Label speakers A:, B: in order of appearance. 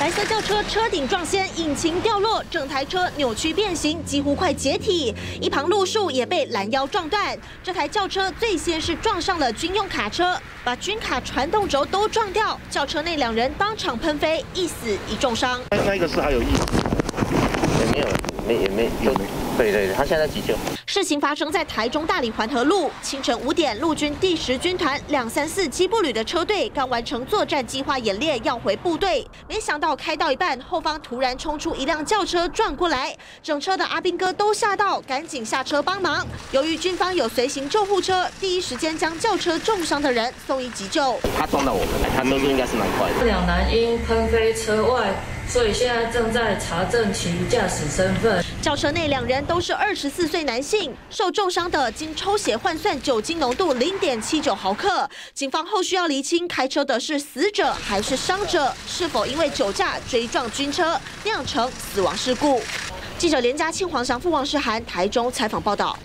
A: 白色轿车车顶撞先，引擎掉落，整台车扭曲变形，几乎快解体。一旁路树也被拦腰撞断。这台轿车最先是撞上了军用卡车，把军卡传动轴都撞掉。轿车内两人当场喷飞，一死一重伤。
B: 那那个是还有意思？
C: 也没有，没也没就。对对，他现在急救。
A: 事情发生在台中大理环河路，清晨五点，陆军第十军团两三四机步旅的车队刚完成作战计划演练，要回部队，没想到开到一半，后方突然冲出一辆轿车撞过来，整车的阿兵哥都吓到，赶紧下车帮忙。由于军方有随行救护车，第一时间将轿车重伤的人送医急救。
C: 他撞到我们，他动作应该是蛮快的。
D: 两男因喷飞车外。所以现在正在查证其驾驶身份。
A: 轿车内两人都是二十四岁男性，受重伤的经抽血换算酒精浓度零点七九毫克。警方后续要厘清开车的是死者还是伤者，是否因为酒驾追撞军车酿成死亡事故。记者连家庆、黄翔富、王世涵台中采访报道。